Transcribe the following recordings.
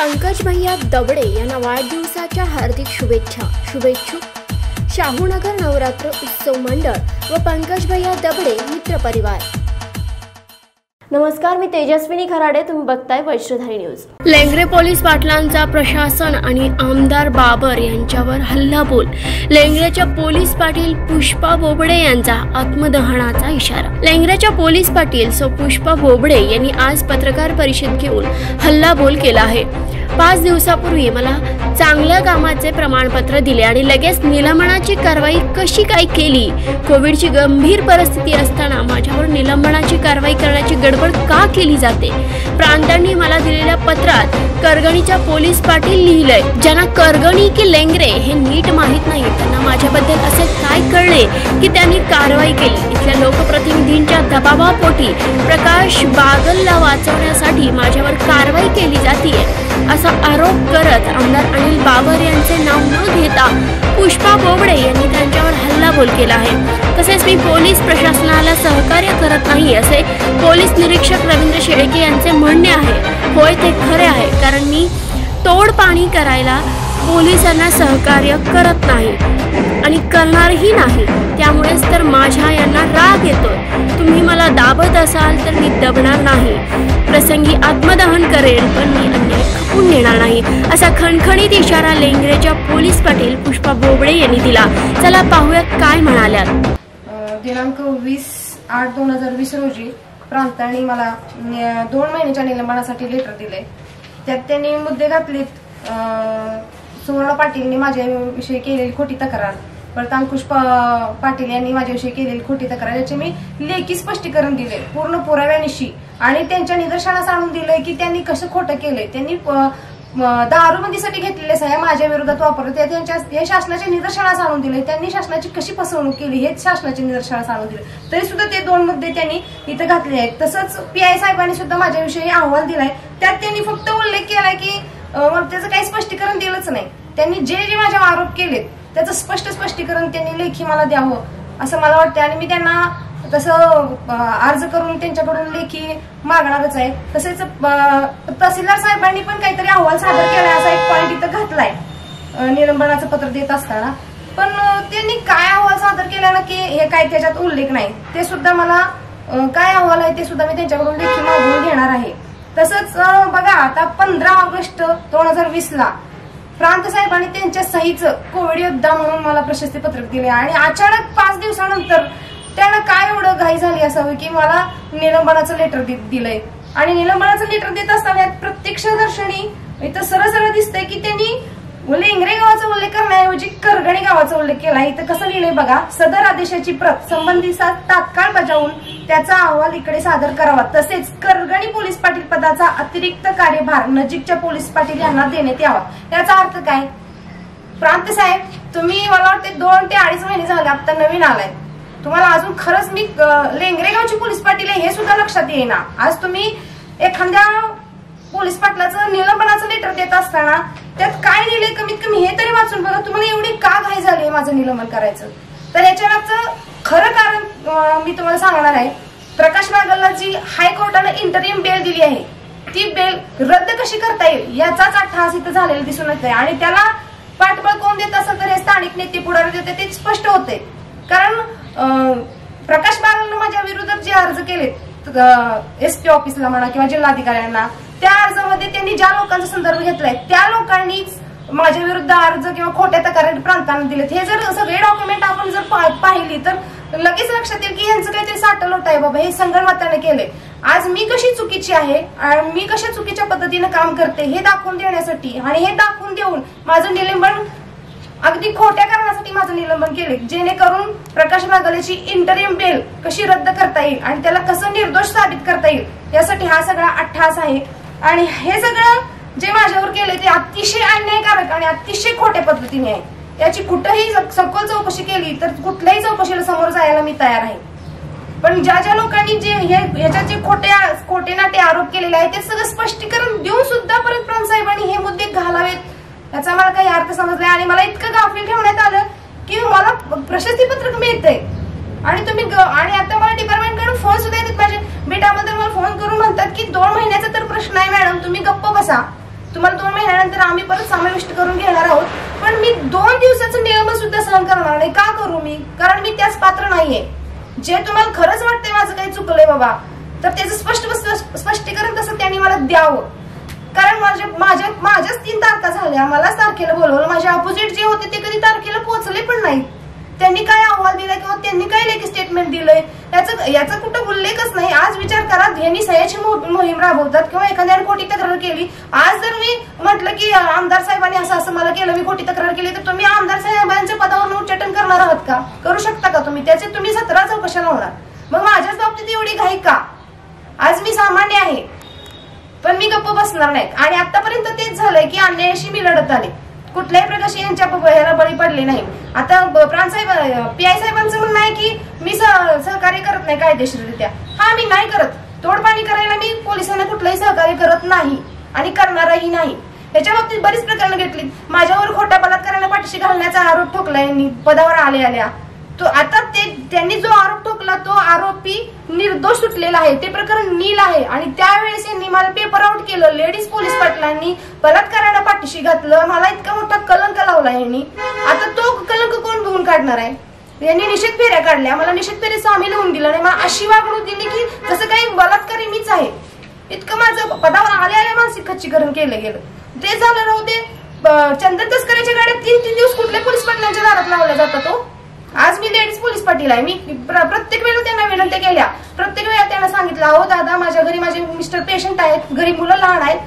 पंकज भैया दबडे यांना वाढदिवसाच्या हार्दिक शुभेच्छा. शुभेच्छुक शाहूनगर नवरात्र उत्सव मंडळ व पंकज भैया दबडे मित्र परिवार. नमस्कार मी तेजस्विनी खराडे तुम्ही बघताय वैश्रधारी न्यूज. लेंगरे पोलीस पाटलांचा प्रशासन आणि आमदार बाबर यांच्यावर हल्लाबोल लेंगऱ्याच्या पोलीस पाटील पुष्पा बोबडे यांचा आत्मदहनाचा इशारा. लेंगऱ्याच्या पोलीस पाटील सो पुष्पा बोबडे यांनी आज पत्रकार परिषद घेऊन हल्लाबोल केला आहे. पाच दिवसापूर्वी मला चांगल्या कामाचे प्रमाणपत्र दिले आणि लगेच निलंबनाची कारवाई कशी काय केली? कोविडची गंभीर परिस्थिती असताना माझ्यावर निलंबनाची कारवाई करण्याची गडबड का केली जाते? प्रांतांनी मला दिलेल्या पत्रात करगणीच्या पोलीस पाटील लिहिलंय ज्यांना करगणी की लेंगरे हे नीट माहीत नाही. त्यांना माझ्याबद्दल असे काय कळले की त्यांनी कारवाई केली? इथल्या लोकप्रतिनिधींच्या दबावापोटी प्रकाश बागलला वाचवण्यासाठी माझ्यावर कारवाई केली जाते असा आरोप करत आमदार अनिल बाबर यांचे नाव न घेता पुष्पा बोबडे यांनी त्यांच्यावर हल्लाबोल केला आहे. तसेच मी पोलीस प्रशासनाला सहकार्य करत नाही असे पोलीस निरीक्षक रवींद्र शेळके यांचे म्हणणे आहे. होय ते खरे आहे कारण मी तोडपाणी करायला पोलिसांना सहकार्य करत नाही आणि करणारही नाही. त्यामुळेच तर माझ्या यांना राग येतोय. तुम्ही मला दाबत असाल तर मी दबणार नाही. प्रसंगी आत्मदहन करेल पण मी अन्याय खपून नेणार नाही असा खणखणीत इशारा लेंगरेच्या पोलीस पाटील पुष्पा बोबडे यांनी दिला. चला पाहूयात काय म्हणाल्या दिनांक वीस आठ दोन हजार वीस रोजी प्रांतांनी मला दोन महिन्याच्या निलंबनासाठी लेटर दिले. त्यात त्यांनी मुद्दे घातलेत. सुवर्ण पाटीलने माझ्याविषयी केलेली खोटी तक्रार. परत अंकुश प- पाटील यांनी माझ्याविषयी केलेली खोटी तक्रार याचे मी लेखी स्पष्टीकरण दिले पूर्ण पुराव्यानिशी आणि त्यांच्या निदर्शनास आणून दिलंय की त्यांनी कसं खोटं केलंय. त्यांनी दारूबंदीसाठी घेतलेले सह्या माझ्या विरोधात वापरले त्यांच्या हे शासनाच्या निदर्शनास आणून दिले त्यांनी शासनाची कशी फसवणूक केली हेच शासनाच्या निदर्शनास आणून दिले तरी सुद्धा ते दोन मुद्दे त्यांनी इथं घातले आहेत. तसंच पी आय साहेबांनी सुद्धा माझ्याविषयी अहवाल दिलाय. त्यात त्यांनी फक्त उल्लेख केलाय की मग त्याचं काही स्पष्टीकरण दिलंच नाही. त्यांनी जे जे माझ्यावर आरोप केलेत त्याचं स्पष्ट स्पष्टीकरण त्यांनी लेखी मला द्यावं असं मला वाटतं आणि मी त्यांना तसं अर्ज करून त्यांच्याकडून लेखी मागणारच आहे. तसेच तहसीलदार साहेबांनी पण काहीतरी अहवाल सादर केलाय असा एक पॉईंट इथं घातलाय निलंबनाचं पत्र देत असताना. पण त्यांनी काय अहवाल सादर केला ना की हे काय त्याच्यात उल्लेख नाही. ते सुद्धा मला काय अहवाल आहे ते सुद्धा मी त्यांच्याकडून लेखी मागवून घेणार आहे. तसंच बघा आता पंधरा ऑगस्ट दोन हजार वीस ला प्रांत साहेबांनी त्यांच्या सहीचं कोविड योद्धा म्हणून मला प्रशस्ती पत्रक दिले. आणि अचानक पाच दिवसानंतर त्यानं काय एवढं घाई झाली असावी की मला निलंबनाचं लेटर दिलंय. आणि निलंबनाचं लेटर देत असताना यात प्रत्यक्षदर्शनी इथं सरळ सरळ दिसतंय की त्यांनी लेंगरे गावाचा उल्लेख करण्याऐवजी करगणी गावाचा उल्लेख केला. इथं कसं लिहिलंय बघा सदर आदेशाची प्रत संबंधितात तात्काळ बजावून त्याचा अहवाल इकडे सादर करावा. तसेच करगणी पोलीस पाटील पदाचा अतिरिक्त कार्यभार नजीकच्या पोलीस पाटील यांना देण्यात यावा. याचा अर्थ काय? प्रांत साहेब तुम्ही मला वाटते दोन ते अडीच महिने झाले आता नवीन आलाय. तुम्हाला अजून खरंच मी लेंगरेगावची पोलीस पाटील आहे हे सुद्धा लक्षात येईना. आज तुम्ही एखाद्या पोलीस पाटलाचं निलंबनाचं लेटर देत असताना त्यात काय लिहिलंय कमीत कमी हे तरी वाचून बघा. तुम्हाला एवढी का घाई झाली माझं निलंबन करायचं? तर याच्या मागचं खरं कारण मी तुम्हाला सांगणार आहे. प्रकाश बागलला जी हायकोर्टानं इंटरिम बेल दिली आहे ती बेल रद्द कशी करता येईल याचाच अठ्ठास इथं झालेला दिसून येत आहे आणि त्याला पाठबळ कोण देत असेल तर हे स्थानिक नेते पुढारी देते ते स्पष्ट होते कारण प्रकाश बागलनं माझ्या विरोधात जे अर्ज केले एस पी ऑफिसला म्हणा किंवा जिल्हाधिकाऱ्यांना त्या अर्जामध्ये त्यांनी ज्या लोकांचा संदर्भ घेतलाय त्या लोकांनीच माझ्या विरुद्ध अर्ज किंवा खोट्या तक्रारी प्रांतांना दिलेत. हे जर सगळे डॉक्युमेंट आपण जर पाहिली तर लगेच लक्षात येईल की यांचं काहीतरी साठलोट आहे बाबा हे संगणमताने केले आज मी कशी चुकीची आहे आणि मी कशा चुकीच्या पद्धतीने काम करते हे दाखवून देण्यासाठी आणि हे दाखवून देऊन माझं निलंबन अगदी खोट्या कारणासाठी माझं निलंबन केले जेणेकरून प्रकाश बागलेची इंटरिम बेल कशी रद्द करता येईल आणि त्याला कसं निर्दोष साबित करता येईल यासाठी हा सगळा अठ्ठास आहे. आणि हे सगळं जे माझ्यावर केले ते अतिशय अन्यायकारक आणि अतिशय खोट्या पद्धतीने आहे. याची कुठंही सखोल चौकशी केली तर कुठल्याही चौकशीला समोर जायला मी तयार आहे. पण ज्या ज्या लोकांनी जे हे ह्याच्यात जे खोटे खोटे नाटे आरोप केलेले आहेत ते सगळं स्पष्टीकरण देऊन सुद्धा परत प्रांत साहेबांनी हे मुद्दे घालावेत याचा मला काही अर्थ समजला आणि मला इतकं गाफील ठेवण्यात आलं की मला प्रशस्ती पत्रक मिळतंय आणि तुम्ही ग- आणि आता मला डिपार्टमेंटकडून फोन सुद्धा येतात माझे बेटाबद्दल मला फोन करून म्हणतात की दोन महिन्याचा तर प्रश्न आहे मॅडम तुम्ही गप्प बसा तुम्हाला दोन महिन्यानंतर आम्ही टेस्ट करून घेणार आहोत. पण मी दोन दिवसाचं नियम सुद्धा सहन करणार नाही. का करू मी? कारण मी त्याच पात्र नाहीये. जे तुम्हाला खरंच वाटतंय माझं काही चुकलंय बाबा तर त्याचं स्पष्ट स्पष्टीकरण तसं त्यांनी मला द्यावं. कारण माझ्या माझ्या माझ्याच तीन तारखा झाल्या. मलाच तारखेला बोलवलं. माझ्या अपोजिट जे होते ते कधी तारखेला पोहोचले पण नाही त्यांनी काय अहवाल दिलाय किंवा त्यांनी काय लेखी स्टेटमेंट दिलंय? याचा याचा कुठं उल्लेखच नाही. आज विचार करा यांनी सह्याची मोहीम राबवतात किंवा एखाद्याने खोटी तक्रार केली. आज जर मी म्हटलं की आमदार साहेबांनी असं असं मला केलं मी खोटी तक्रार केली तर तुम्ही आमदार साहेबांच्या पदावरून उच्चाटन करणार आहात का? करू शकता का तुम्ही? त्याचे तुम्ही सतरा चौकशा लावणार. मग माझ्याच बाबतीत एवढी घाई का? आज मी सामान्य आहे. पण मी गप्प बसणार नाही आणि आतापर्यंत तेच झालंय की अन्यायाशी मी लढत आले. कुठल्याही प्रकारची यांच्या ह्याला बळी पडले नाही. आता ब- प्राणसाहेब पी आय साहेबांचं म्हणणं आहे की मी सहकार्य करत नाही कायदेशीररित्या. हा मी नाही करत. तोडपाणी करायला मी पोलिसांना कुठलंही सहकार्य करत नाही आणि करणारही नाही. त्याच्या बाबतीत बरीच प्रकरणं घेतली. माझ्यावर खोट्या बलात्काराला पाठीशी घालण्याचा आरोप ठोकला यांनी पदावर आले आल्या. तो आता ते त्यांनी जो आरोप ठोकला तो आरोपी निर्दोष सुटलेला आहे. ते प्रकरण नील आहे. आणि त्यावेळेस यांनी मला पेपर आउट केलं. लेडीज पोलीस पाटलांनी बलात्काराला पाठीशी घातलं. मला इतका मोठा कलंक लावला यांनी. आता तो कलंक कोण धुवून काढणार आहे? यांनी निषेध फेऱ्या काढल्या. मला निषेध फेरीत सामील होऊन दिलं नाही. मला अशी वागणूक दिली की जसं काही बलात्कारी मीच आहे. इतकं माझं पदावर आले आले मानसिक खच्चीकरण केलं गेलं. ते झालं राहू दे. चंदन तस्कराच्या गाड्या तीन तीन दिवस कुठल्या पोलीस पाटलांच्या दारात लावल्या जातात तो? आज मी लेडीज पोलीस पाटील आहे. मी प्रत्येक वेळेला त्यांना विनंती केल्या. प्रत्येक वेळा त्यांना सांगितलं अहो दादा माझ्या घरी माझे मिस्टर पेशंट आहेत. घरी मुलं लहान आहेत.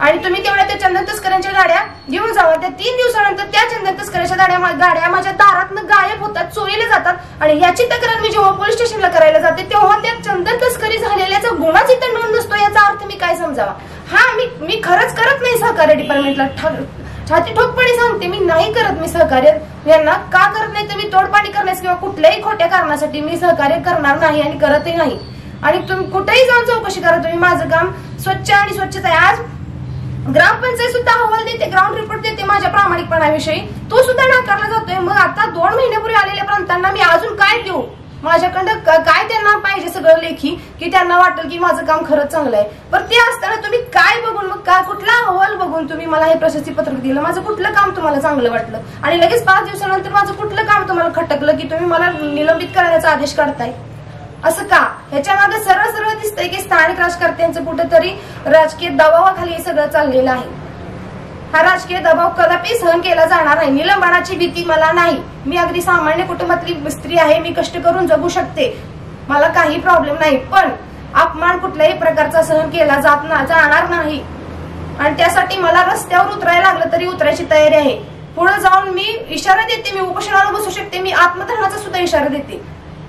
आणि तुम्ही तेवढ्या त्या चंदन तस्करांच्या गाड्या घेऊन जावा. त्या तीन दिवसानंतर त्या चंदन तस्करांच्या गाड्या गाड्या माझ्या दारातनं गायब होतात चोरीला जातात. आणि याची तक्रार मी जेव्हा पोलीस स्टेशनला करायला जाते तेव्हा त्या चंदन तस्करी झालेल्याचा गुन्हाच इथं नोंद नसतो याचा अर्थ मी काय समजावा? हा मी मी खरंच करत नाही सहकार्य डिपार्टमेंटला ठा- छाती ठोकपणे सांगते मी नाही करत मी सहकार्य. यांना का करत नाही तर मी तोडपाणी करण्यास किंवा कुठल्याही खोट्या कारणासाठी मी सहकार्य करणार नाही आणि करतही नाही. आणि तुम्ही कुठेही जाऊन चौकशी करा तुम्ही माझं काम स्वच्छ आणि स्वच्छता आहे. आज ग्रामपंचायत सुद्धा अहवाल देते ग्राउंड रिपोर्ट देते माझ्या प्रामाणिकपणाविषयी. तो सुद्धा नाकारला जातोय. मग आता दोन महिन्यापूर्वी आलेल्या प्रांतांना मी अजून काय देऊ? माझ्याकडं काय त्यांना पाहिजे सगळं लेखी की त्यांना वाटेल की माझं काम खरंच चांगलं आहे. पण ते असताना तुम्ही काय बघून मग काय कुठला अहवाल बघून तुम्ही मला हे प्रशस्ती पत्रक दिलं? माझं कुठलं काम तुम्हाला चांगलं वाटलं? आणि लगेच पाच दिवसानंतर माझं कुठलं काम तुम्हाला खटकलं की तुम्ही मला निलंबित करण्याचा आदेश काढताय असं का? ह्याच्या मागे सरळ सरळ दिसतंय की स्थानिक राजकर्त्यांचं कुठेतरी राजकीय दबावाखाली हे सगळं चाललेलं आहे. हा राजकीय दबाव कदापि सहन केला जाणार नाही. निलंबनाची भीती मला नाही. मी अगदी सामान्य कुटुंबातली स्त्री आहे. मी कष्ट करून जगू शकते. मला काही प्रॉब्लेम नाही. पण अपमान कुठल्याही प्रकारचा सहन केला जात ना जाणार नाही. आणि त्यासाठी मला रस्त्यावर उतरायला लागलं तरी उतरायची तयारी आहे. पुढे जाऊन मी इशारा देते. मी उपोषणाला बसू शकते. मी आत्मदहनाचा सुद्धा इशारा देते.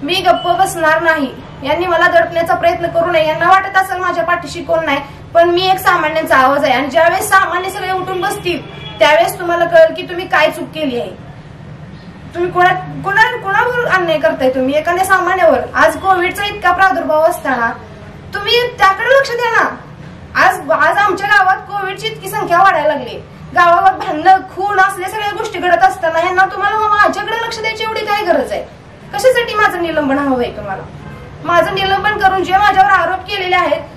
मी गप्प बसणार नाही. यांनी मला दडपण्याचा प्रयत्न करू नये. यांना वाटत असेल माझ्या पाठीशी कोण नाही. पण मी एक सामान्यांचा आवाज आहे. आणि ज्यावेळेस सामान्य सगळे उठून बसतील त्यावेळेस तुम्हाला कळेल की तुम्ही काय चूक केली आहे. तुम्ही कोणा कोणा कोणावर अन्याय करताय तुम्ही? एखाद्या सामान्यावर. आज कोविडचा इतका प्रादुर्भाव असताना तुम्ही त्याकडे लक्ष द्या ना. आज आज आमच्या गावात कोविडची इतकी संख्या वाढायला लागली. गावावर भांडणं खून असल्या सगळ्या गोष्टी घडत असताना यांना तुम्हाला माझ्याकडे लक्ष द्यायची एवढी काय गरज आहे? कशासाठी माझं निलंबन हवं आहे तुम्हाला? माझं निलंबन करून जे माझ्यावर आरोप केलेले आहेत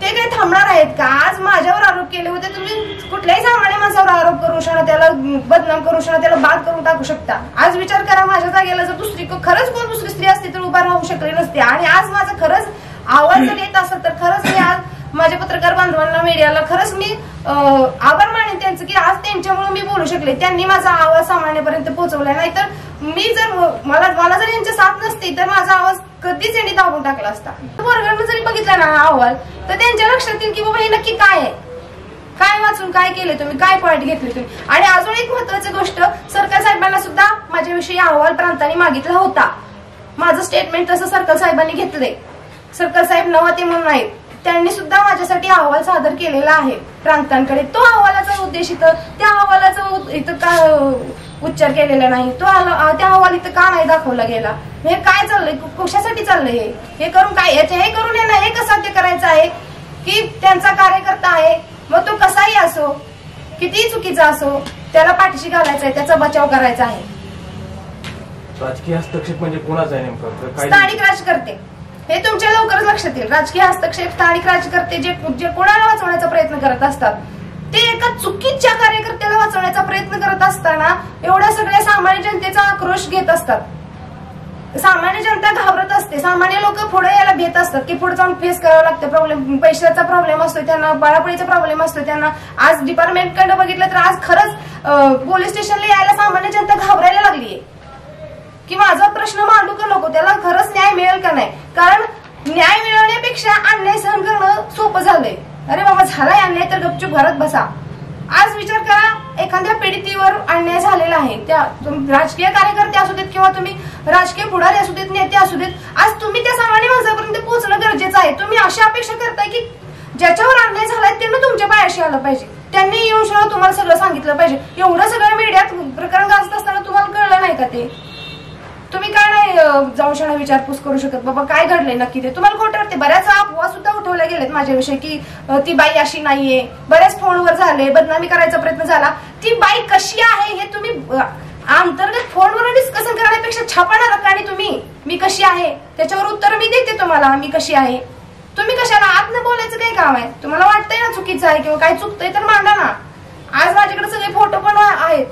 ते काही थांबणार आहेत का? आज माझ्यावर आरोप केले होते. तुम्ही कुठल्याही सामान्य माणसावर आरोप करू शकता त्याला बदनाम करू शकता त्याला बाद करून टाकू शकता. आज विचार करा माझ्या जागेला जर दुसरी खरंच कोण दुसरी स्त्री असती तर उभा राहू शकले नसते. आणि आज माझं खरंच आवाज जर येत असेल तर खरंच मी आज माझ्या पत्रकार बांधवांना मीडियाला खरंच मी आभार मानेन त्यांचं की आज त्यांच्यामुळे मी बोलू शकले. त्यांनी माझा आवाज सामान्यपर्यंत पोहोचवला नाहीतर मी जर मला मला जर यांच्या साथ नसती तर माझा आवाज कधीच यांनी दाबून टाकला असता. वर्गानं जरी बघितला ना हा अहवाल तर त्यांच्या लक्षात येईल की बाबा हे नक्की काय आहे? काय वाचून काय केले तुम्ही? काय पॉईंट घेतले तुम्ही? आणि अजून एक महत्वाची गोष्ट सरकार साहेबांना सुद्धा माझ्याविषयी अहवाल प्रांतांनी मागितला होता. माझं स्टेटमेंट तसं सरकार साहेबांनी घेतलंय. सरकार साहेब नवते म्हणून आहेत त्यांनी सुद्धा माझ्यासाठी अहवाल सादर केलेला आहे प्रांतांकडे. तो अहवालाचा उद्देश इथं त्या अहवालाचा इथं का उच्चार केलेला नाही. तो आला- त्या अहवाल इथं का नाही दाखवला गेला? हे काय चाललंय? कशासाठी चाललंय हे? हे करून काय? याचे हे करून यांना हे कसं साध्य करायचं आहे? की त्यांचा कार्यकर्ता आहे मग तो कसाही असो कितीही चुकीचा असो त्याला पाठीशी घालायचा आहे त्याचा बचाव करायचा आहे. राजकीय हस्तक्षेप म्हणजे कोणाचा आहे नेमकं? स्थानिक राजकर्ते. हे तुमच्या लवकरच लक्षात येईल. राजकीय हस्तक्षेप स्थानिक राजकर्ते जे जे कोणाला वाचवण्याचा प्रयत्न करत असतात ते एका चुकीच्या कार्यकर्त्याला वाचवण्याचा प्रयत्न करत असताना एवढ्या सगळ्या सामान्य जनतेचा आक्रोश घेत असतात. सामान्य जनता घाबरत असते. सामान्य लोक पुढे यायला भेट असतात की पुढे जाऊन फेस करावं लागतं. प्रॉब्लेम पैशाचा प्रॉब्लेम असतो त्यांना बाळापळीचा प्रॉब्लेम असतो त्यांना आज डिपार्टमेंटकडे बघितलं तर आज खरंच पोलीस स्टेशनला यायला सामान्य जनता घाबरायला लागलीये. की माझा प्रश्न मांडू का नको? त्याला खरंच न्याय मिळेल का नाही? कारण न्याय मिळवण्यापेक्षा अन्याय सहन करणं सोपं झालंय. अरे बाबा झालाय अन्याय तर गपचूप घरात बसा. आज विचार करा एखाद्या पीडितीवर अन्याय झालेला आहे. त्या तुम- राजकीय कार्यकर्ते असू देत किंवा तुम्ही राजकीय पुढारी असू देत नेते असू देत आज तुम्ही त्या सामान्य माणसापर्यंत पोहोचणं गरजेचं आहे. तुम्ही अशी अपेक्षा करताय की ज्याच्यावर अन्याय झालाय त्यांना तुमच्या पायाशी आलं पाहिजे. त्यांनी येऊन सगळं तुम्हाला सगळं सांगितलं पाहिजे. एवढं सगळं मीडियात प्रकरण गाजत असताना तुम्हाला कळलं नाही का ते? तुम्ही काय नाही जाऊशाला विचारपूस करू शकत. बाबा काय घडलंय नक्की ते? तुम्हाला खोटं वाटते बऱ्याच अफवा सुद्धा उठवल्या गेलेत माझ्याविषयी की ती बाई अशी नाहीये. बऱ्याच फोनवर झाले बदनामी करायचा प्रयत्न झाला. ती बाई कशी आहे हे तुम्ही अंतर्गत फोनवर डिस्कशन करण्यापेक्षा छापणार ना आणि तुम्ही? मी कशी आहे? त्याच्यावर उत्तर मी देते तुम्हाला मी कशी आहे. तुम्ही कशाला आत न बोलायचं काय काम आहे? तुम्हाला वाटतंय ना चुकीचं आहे किंवा काय चुकतंय तर मांडा ना. आज माझ्याकडे सगळे फोटो पण आहेत.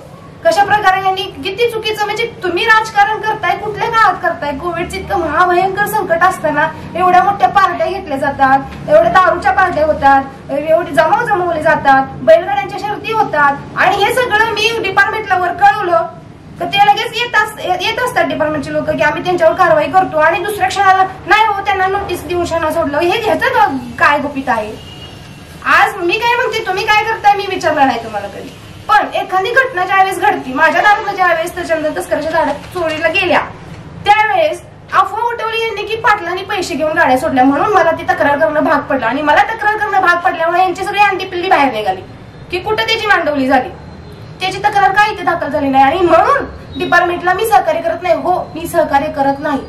कशा प्रकारे यांनी किती चुकीचं म्हणजे तुम्ही राजकारण करताय कुठल्या काळात करताय? कोविडचं इतकं महाभयंकर संकट असताना एवढ्या मोठ्या पार्ट्या घेतल्या जातात एवढ्या दारूच्या पार्ट्या होतात एवढे जमाव जमवले जातात बैलगाड्यांच्या शर्ती होतात आणि हे सगळं मी डिपार्टमेंटला वर कळवलं. तर ते लगेच येत येत असतात डिपार्टमेंटचे लोक की आम्ही त्यांच्यावर कारवाई करतो आणि दुसऱ्या क्षणाला नाही हो त्यांना नोटीस देऊन क्षणा सोडलं. हे ह्याचं काय गुपित आहे? आज मी काय म्हणते तुम्ही काय करताय मी विचारलं नाही तुम्हाला कधी. पण एखादी घटना ज्यावेळेस घडती माझ्या दारातलं ज्यावेळेस त्याच्यानंतर तस्कराच्या झाडात चोरीला गेल्या त्यावेळेस अफवा उठवली यांनी की पाटलांनी पैसे घेऊन गाड्या सोडल्या म्हणून मला ती तक्रार करणं भाग पडलं. आणि मला तक्रार करणं भाग पडल्यामुळे यांची सगळी अंडी पिल्ली बाहेर निघाली की कुठं त्याची मांडवली झाली? त्याची तक्रार काय इथे दाखल झाली नाही? आणि म्हणून डिपार्टमेंटला मी सहकार्य करत नाही. हो मी सहकार्य करत नाही.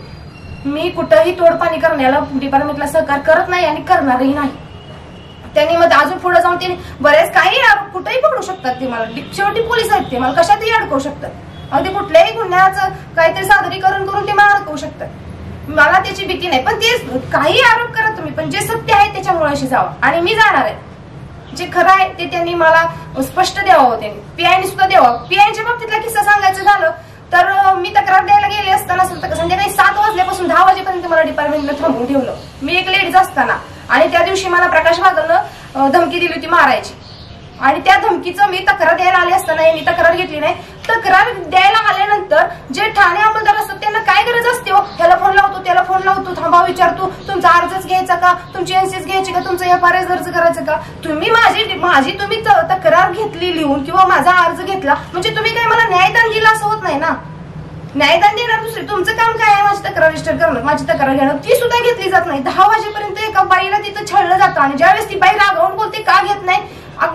मी कुठंही तोडपाणी करण्याला डिपार्टमेंटला सहकार्य करत नाही आणि करणारही नाही. त्यांनी मग अजून पुढे जाऊन त्यांनी बरेच काही आरोप कुठेही पकडू शकतात ते मला. शेवटी पोलीस आहेत ते मला कशातही अडकवू शकतात. अगदी कुठल्याही गुन्ह्याचं काहीतरी सादरीकरण करून ते मला अडकवू शकतात. मला त्याची भीती नाही पण ते काही आरोप करा तुम्ही पण जे सत्य आहे त्याच्यामुळे अशी जावं. आणि मी जाणार आहे. जे खरं आहे ते त्यांनी मला स्पष्ट द्यावं हो त्यांनी. पीआयने सुद्धा द्यावं. पीआयच्या बाबतीतला किस्सा सांगायचं झालं तर मी तक्रार द्यायला गेले असताना संध्याकाळी सात वाजल्यापासून दहा वाजेपर्यंत मला डिपार्टमेंटला थांबून ठेवलं. मी एक लेडीज असताना. आणि त्या दिवशी मला प्रकाश बागलनं धमकी दिली होती मारायची. आणि त्या धमकीचं मी तक्रार द्यायला आले असताना मी तक्रार घेतली नाही. तक्रार द्यायला आल्यानंतर जे ठाणे अंमलदार असतात त्यांना काय गरज असते हो? ह्याला फोन लावतो त्याला फोन लावतो थांबा विचारतो तुमचा अर्जच घ्यायचा का? तुमची एनसीस घ्यायची का? तुमचं एफ आर एस अर्ज करायचं का? तुम्ही माझी माझी तुम्ही तक्रार घेतली लिहून किंवा माझा अर्ज घेतला म्हणजे तुम्ही काय मला न्यायदान दिला असं होत नाही ना? न्यायदान देणार दुसरे. तुमचं काम काय आहे? माझी तक्रार रजिस्टर करणं. माझी तक्रार घेणं. ती सुद्धा घेतली जात नाही. दहा वाजेपर्यंत एका बाईला तिथं छळलं जातं आणि ज्यावेळेस ती बाई रागावून बोलते का घेत नाही?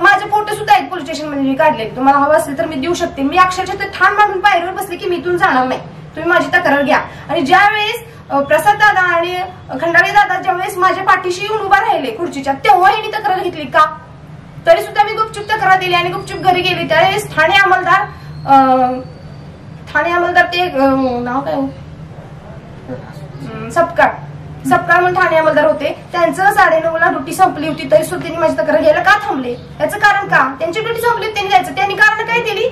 माझे फोटो सुद्धा आहेत पोलीस स्टेशनमध्ये. मी काढले तुम्हाला हवं असेल तर मी देऊ शकते. मी अक्षरशः ते ठाण मागून पायरीवर बसले की मी इथून जाणार नाही. तुम्ही माझी तक्रार घ्या. आणि ज्यावेळेस प्रसाद दादा आणि खंडाळे दादा ज्यावेळेस माझ्या पाठीशी येऊन उभा राहिले खुर्चीच्या तेव्हा यांनी तक्रार घेतली का? तरी सुद्धा मी गुपचूप तक्रार दिली आणि गुपचूप घरी गेली. त्यावेळेस ठाणे अंमलदार अं, ठाणे अंमलदार ते नाव काय हो? सपकाळ. सपकाळ म्हणून ठाणे अंमलदार होते. त्यांचं साडेनऊला ड्युटी संपली होती तरी सुद्धा त्यांनी माझी तक्रार घ्यायला का थांबले? याचं कारण का? त्यांची ड्युटी संपली होती त्यांनी जायचं त्यांनी कारण काय दिली?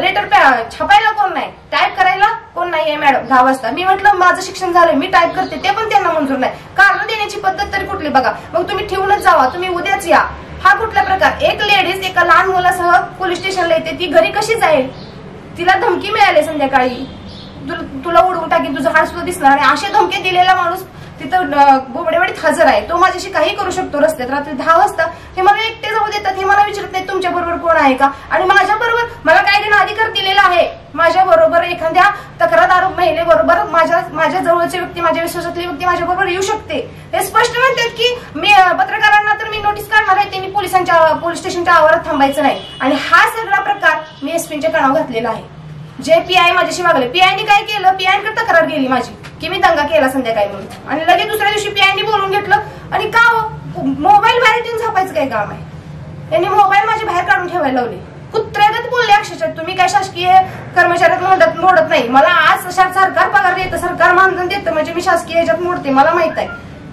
लेटर छापायला कोण नाही. टाईप करायला कोण नाही आहे मॅडम दहा वाजता. मी म्हटलं माझं शिक्षण झालंय मी टाईप करते. ते पण त्यांना मंजूर नाही. कारण देण्याची पद्धत तरी कुठली बघा. मग तुम्ही ठेवूनच जावा. तुम्ही उद्याच या. हा कुठला प्रकार? एक लेडीज एका लहान मुलासह पोलीस स्टेशनला येते. ती घरी कशी जाईल? तिला धमकी मिळाली संध्याकाळी. तुला- तुला उडवून टाकी तुझा हात सुद्धा दिसणार आणि असे धमके दिलेला माणूस तिथं बोबडेवाडीत हजर आहे. तो माझ्याशी काही करू शकतो रस्त्यात. रात्री दहा वाजता हे मला एकटे जाऊ देतात हे मला विचारत नाही तुमच्या बरोबर कोण आहे का? आणि माझ्या बरोबर मला काय देणं अधिकार दिलेला आहे. माझ्या बरोबर एखाद्या तक्रारदार महिलेबरोबर माझ्या माझ्या जवळची व्यक्ती माझ्या विश्वासातली व्यक्ती माझ्या बरोबर येऊ शकते. हे स्पष्ट म्हणतात की मी पत्रकारांना तर मी नोटीस काढणार आहे त्यांनी पोलिसांच्या पोलीस स्टेशनच्या आवारात थांबायचं नाही. आणि हा सर मी एसपीच्या कानावर घातलेला आहे. जे पीआय माझ्याशी वागले पीआयने काय केलं? पीआयकडे तक्रार गेली माझी की मी दंगा केला संध्याकाळी म्हणून. आणि लगेच दुसऱ्या दिवशी पीआयने बोलून घेतलं. आणि का हो? मोबाईल बाहेर येऊन झापायचं काय काम आहे? त्यांनी मोबाईल माझी बाहेर काढून ठेवायला लावले. कुत्र्यागत बोलले अक्षरशः. तुम्ही काय शासकीय कर्मचाऱ्यात मोडत मोडत नाही. मला आज सरकार पगार देतं सरकार मानधन देतं म्हणजे मी शासकीय ह्याच्यात मोडते. मला माहीत आहे.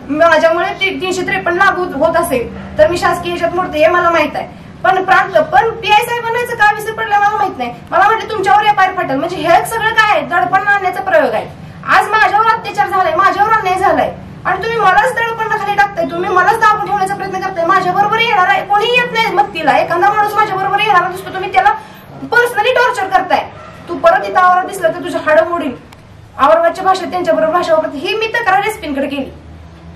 माझ्यामुळे तीनशे त्रेपन्न लागू होत असेल तर मी शासकीय ह्याच्यात मोडते हे मला माहीत आहे. पण प्रांत पण पीआय साहेब बनायचं का विसर पडला मला माहीत नाही. मला वाटलं तुमच्यावर एफ आय म्हणजे हे सगळं काय आहे? दडपण आणण्याचा प्रयोग आहे. आज माझ्यावर अत्याचार झालाय माझ्यावर अन्याय झालाय. आणि तुम्ही मलाच दडपण खाली टाकताय. तुम्ही मलाच दाबून ठेवण्याचा प्रयत्न करताय. माझ्या बरोबर येणार आहे. कोणी येत नाही मग तिला एखादा माणूस माझ्या बरोबर येणार दिसतो तुम्ही त्याला पर्सनली टॉर्चर करताय. तू परत इथं आवरा दिसलं तर तुझ्या हाडं मोडील आवरवाच्या भाषेत त्यांच्या बरोबर भाषा वापरत. ही मी तक्रार एसपीन कडे केली.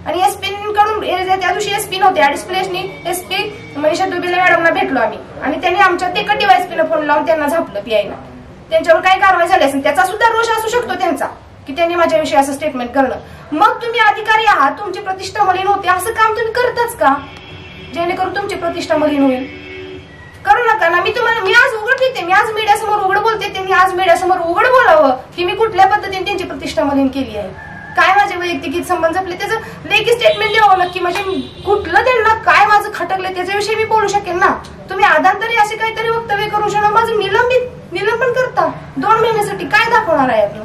आणि एसपी कडून त्या दिवशी एसपी नव्हते अडीच प्लेसनी एसपी मनीषा दुबेले मॅडमला भेटलो आम्ही. आणि त्यांनी आमच्या ते कटी एसपीला फोन लावून त्यांना झापलं पीआयला त्यांच्यावर काय कारवाई झाली असेल त्याचा सुद्धा रोष असू शकतो त्यांचा की त्यांनी माझ्याविषयी असं स्टेटमेंट करणं मग तुम्ही अधिकारी आहात तुमची प्रतिष्ठा मलिन होते असं काम तुम्ही करताच का? जेणेकरून तुमची प्रतिष्ठा मलिन होईल. करू नका ना मी तुम्हाला मी आज उघड देते मी आज मीडियासमोर उघड बोलते त्यांनी आज मीडियासमोर उघड बोलावं की मी कुठल्या पद्धतीने त्यांची प्रतिष्ठा मलिन केली आहे. काय माझे वैयक्तिक संबंध जपले त्याचं लेखी स्टेटमेंट द्यावं नक्की. म्हणजे कुठलं त्यांना काय माझं खटकलं त्याच्याविषयी मी बोलू शकेन ना. तुम्ही आदांतरी असे काहीतरी वक्तव्य करू शकता. माझं निलंबित निलंबन करता. दोन महिन्यासाठी काय दाखवणार आहे आपलं?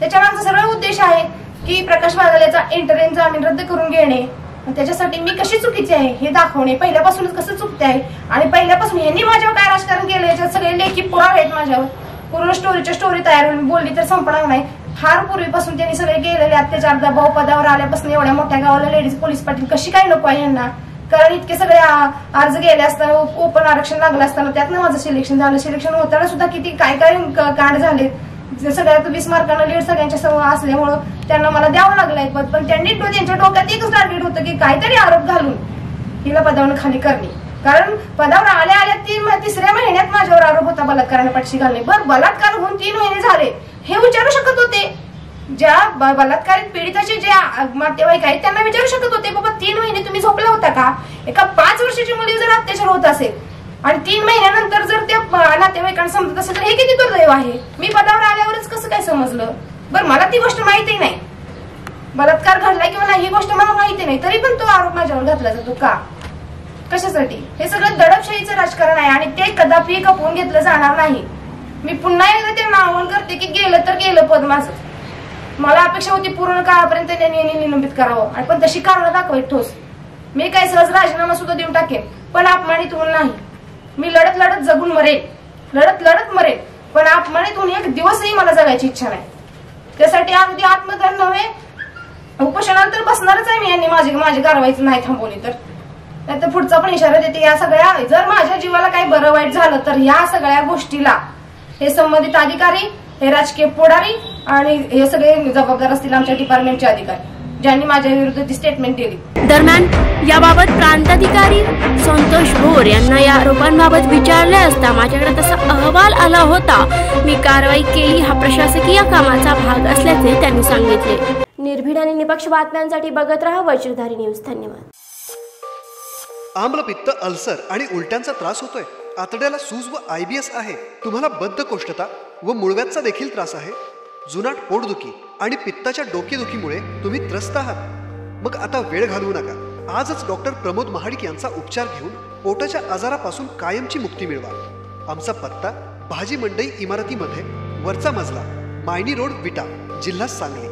त्याच्यावर आमचा सरळ उद्देश आहे की प्रकाश वाघाल्याचा इंटरव्ह्यू जामीन रद्द करून घेणे. त्याच्यासाठी मी कशी चुकीची आहे हे दाखवणे. पहिल्यापासूनच कसं चुकते आहे? आणि पहिल्यापासून यांनी माझ्यावर काय राजकारण केलं याच्यात सगळे लेखी पुरावे आहेत माझ्यावर. पूर्ण स्टोरीच्या स्टोरी तयार होईल. बोलली तर संपणार नाही. फार पूर्वीपासून त्यांनी सगळे केलेले अत्याचार दबाव पदावर आल्यापासून एवढ्या मोठ्या गावाला लेडीज पोलीस पाटील कशी काय नको आहे यांना? कारण इतके सगळे अर्ज गेले असताना ओपन आरक्षण लागलं असताना त्यातनं माझं सिलेक्शन झालं. सिलेक्शन होताना सुद्धा किती काय काय क- कांड झाले. सगळ्यात वीस मार्कांना लीड सगळ्यांच्या समोर असल्यामुळं त्यांना मला द्यावं लागलंय. पद पण त्यांनी त्यांच्या डोक्यात एकच टार्गेट होतं की काहीतरी आरोप घालून हिला पदावरून खाली करणे. कारण पदावर आल्या आल्या तीन तिसऱ्या महिन्यात माझ्यावर आरोप होता बलात्काराने पाठशी घालणे. बरं बलात्कार होऊन तीन महिने झाले. हे विचारू शकत होते. ज्या ब- बलात्कारित पीडिताचे जे नातेवाईक आहेत त्यांना विचारू शकत होते बाबा तीन महिने तुम्ही झोपला होता का? एका पाच वर्षाची मुली जर अत्याचार होत असेल आणि तीन महिन्यानंतर जर त्या नातेवाईकांना समजत असेल तर हे किती दुर्दैव आहे? मी पदावर आल्यावरच कसं काय समजलं? बरं मला ती गोष्ट माहिती नाही. बलात्कार घडला किंवा नाही ही गोष्ट मला माहिती नाही. तरी पण तो आरोप माझ्यावर घातला जातो का? कशासाठी? हे सगळं दडपशाहीचं राजकारण आहे आणि ते कदापि खपवून घेतलं जाणार नाही. मी पुन्हा एकदा त्यांना आवाहन करते की गेलं तर गेलं पद माझं. मला अपेक्षा होती पूर्ण काळापर्यंत त्यांनी यांनी निलंबित करावं. आणि पण तशी कारणं दाखवायची ठोस. मी काय सहज राजीनामा सुद्धा देऊन टाकेन पण अपमानित होऊन नाही. मी लढत लढत जगून मरेन. लढत लढत मरेन पण अपमानित होऊन एक दिवसही मला जगायची इच्छा नाही. त्यासाठी अगदी आत्मदान नव्हे उपोषणानंतर बसणारच आहे मी यांनी माझी माझी कारवाई नाही थांबवली तर. नाही तर पुढचा पण इशारा देते या सगळ्या जर माझ्या जीवाला काही बरं वाईट झालं तर या सगळ्या गोष्टीला हे संबंधित अधिकारी हे राजकीय पुढारी आणि हे सगळे जबाबदार असतील आमच्या डिपार्टमेंटचे अधिकारी ज्यांनी माझ्या विरुद्ध ती स्टेटमेंट दिली. दरम्यान याबाबत प्रांताधिकारी संतोष भोर यांना या आरोपांबाबत विचारले असता माझ्याकडे तसा अहवाल आला होता. मी कारवाई केली हा प्रशासकीय कामाचा भाग असल्याचे त्यांनी सांगितले. निर्भीड आणि निपक्ष बातम्यांसाठी बघत राहा वज्रधारी न्यूज. धन्यवाद. आम्लपित्त अल्सर आणि उलट्यांचा त्रास होतोय. आतड्याला सूज व आय बी एस आहे. तुम्हाला बद्धकोष्ठता व मुळव्याचा देखील त्रास आहे. जुनाट पोटदुखी आणि पित्ताच्या डोकेदुखीमुळे तुम्ही त्रस्त आहात. मग आता वेळ घालवू नका. आजच डॉक्टर प्रमोद महाडिक यांचा उपचार घेऊन पोटाच्या आजारापासून कायमची मुक्ती मिळवा. आमचा पत्ता भाजी मंडई इमारतीमध्ये वरचा मजला मायनी रोड विटा जिल्हा सांगली.